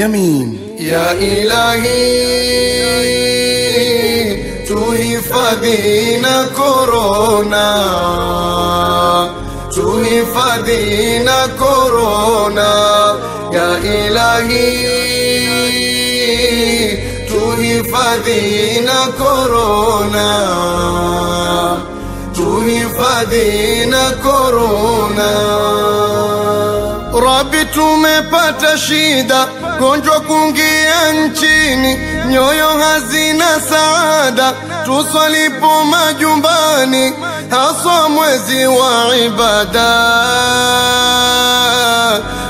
Yameen. Ya Ilahi, tuhifadina corona. Tuhifadina corona. Ya Ilahi, tuhifadina corona. Tuhifadina corona. Tuhifadina corona. Tumepata shida, gonjwa kungia nchini, nyoyo hazina saada, tuswalipo majumbani, haswa mwezi wa ibada.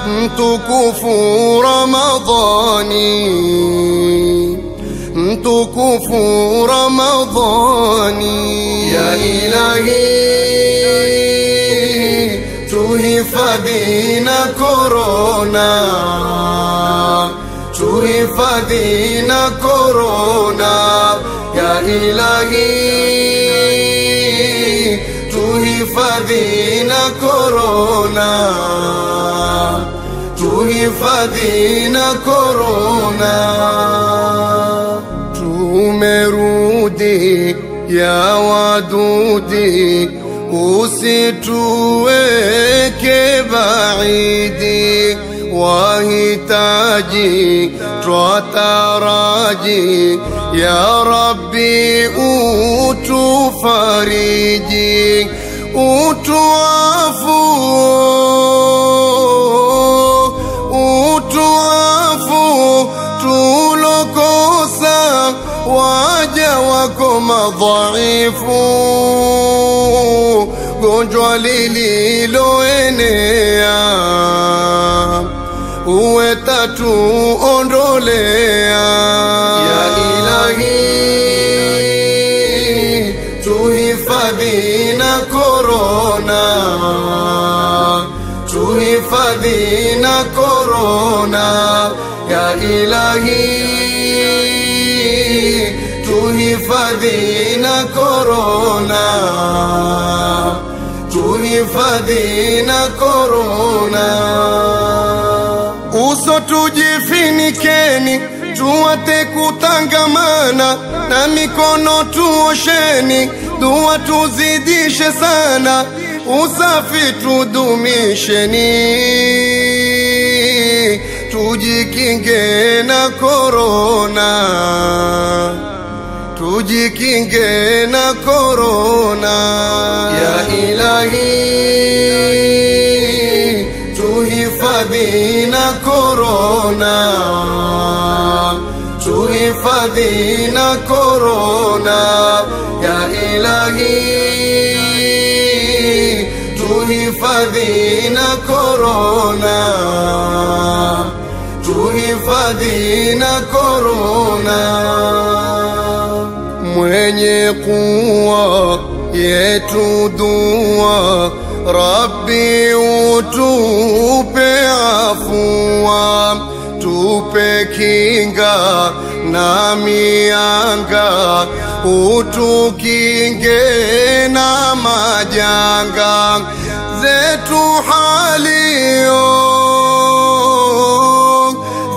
Mtukufu Ramadhani, mtukufu Ramadhani. Ya ilahi تهفدينا كورونا تهفدينا كورونا يا إلهي تهفدينا كورونا تهفدينا كورونا tumerudi ya wadudi usituweke baidi, wahitaji twataraji, ya Rabbi utufariji, utuafu utuafu tulokosa waja wako madhaifu, gonjwa lililoenea uwe tatu ondolea. Ya ilahi tuhifadhi na korona, tuhifadhi na korona. Ya ilahi tuhifadhi na korona, tuhifadhi na korona. Uso tujifinikeni, tuwate kutangamana, na mikono tuosheni, dua tuzidishe sana, usafi tudumisheni, tujikinge na korona tujikinge na korona. Ya ilahi na korona, tuhifadhi na korona. Ya ilahi. Tuhifadhi na korona, tuhifadhi na korona mwenye kuwa yetu dua, Rabbi utupe afua, tupe kinga na mianga, utukinge na majanga zetu halio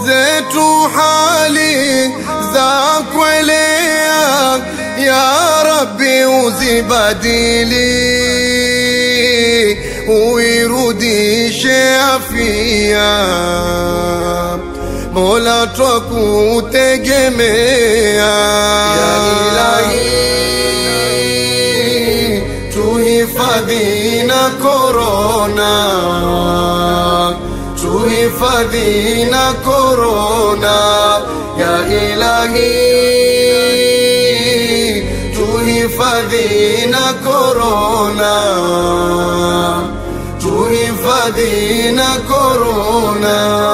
zetu hali za kwelea, ya Rabbi uzibadili, afia, Mola twakutegemea. Ya ilahi tuhifadhi na korona tuhifadhi na korona. Ya ilahi tuhifadhi na korona, الذين كرونا